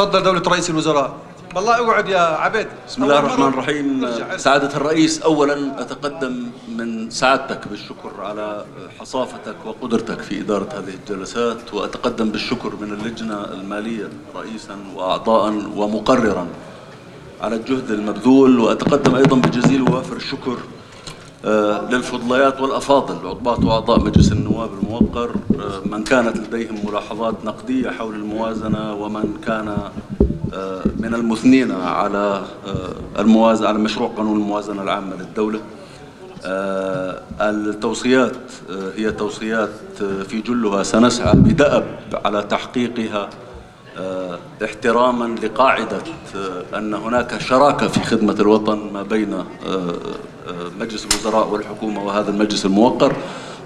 تفضل دولة رئيس الوزراء. بالله اقعد يا عبيد. بسم الله الرحمن الرحيم. سعادة الرئيس أولا أتقدم من سعادتك بالشكر على حصافتك وقدرتك في إدارة هذه الجلسات وأتقدم بالشكر من اللجنة المالية رئيسا وأعضاء ومقررا على الجهد المبذول وأتقدم أيضا بجزيل ووافر الشكر للفضليات والأفاضل عضبات وأعضاء مجلس النواب الموقر آه، من كانت لديهم ملاحظات نقدية حول الموازنة ومن كان آه، من المثنين على آه، الموازنة على مشروع قانون الموازنة العامة للدولة. آه، التوصيات آه، هي توصيات آه، في جلها سنسعى بدأب على تحقيقها آه، احتراما لقاعدة آه، أن هناك شراكة في خدمة الوطن ما بين آه، آه، مجلس الوزراء والحكومة وهذا المجلس الموقر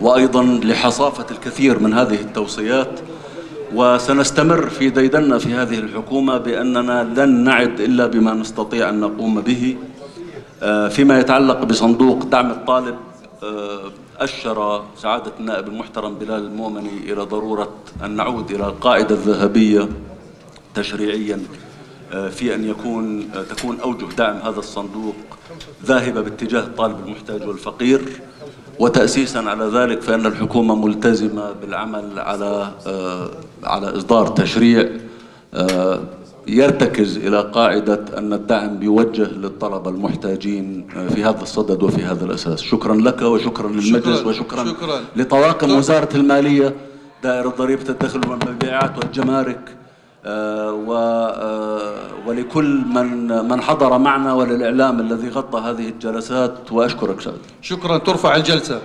وأيضا لحصافة الكثير من هذه التوصيات. وسنستمر في ديدنا في هذه الحكومة بأننا لن نعد إلا بما نستطيع أن نقوم به. آه، فيما يتعلق بصندوق دعم الطالب آه، أشر سعادة النائب المحترم بلال المؤمني إلى ضرورة أن نعود إلى القاعدة الذهبية. تشريعيا آه، في أن يكون آه، تكون أوجه دعم هذا الصندوق ذاهبة باتجاه الطالب المحتاج والفقير. وتأسيسا على ذلك فإن الحكومة ملتزمة بالعمل على آه، على إصدار تشريع يرتكز إلى قاعدة أن الدعم بيوجه للطلبة المحتاجين في هذا الصدد وفي هذا الأساس. شكرا لك وشكرا للمجلس شكراً، وشكرا شكراً. لطواقم وزارة المالية دائرة ضريبة الدخل والمبيعات والجمارك. ولكل من من حضر معنا وللإعلام الذي غطى هذه الجلسات وأشكرك سعد شكرا. ترفع الجلسة.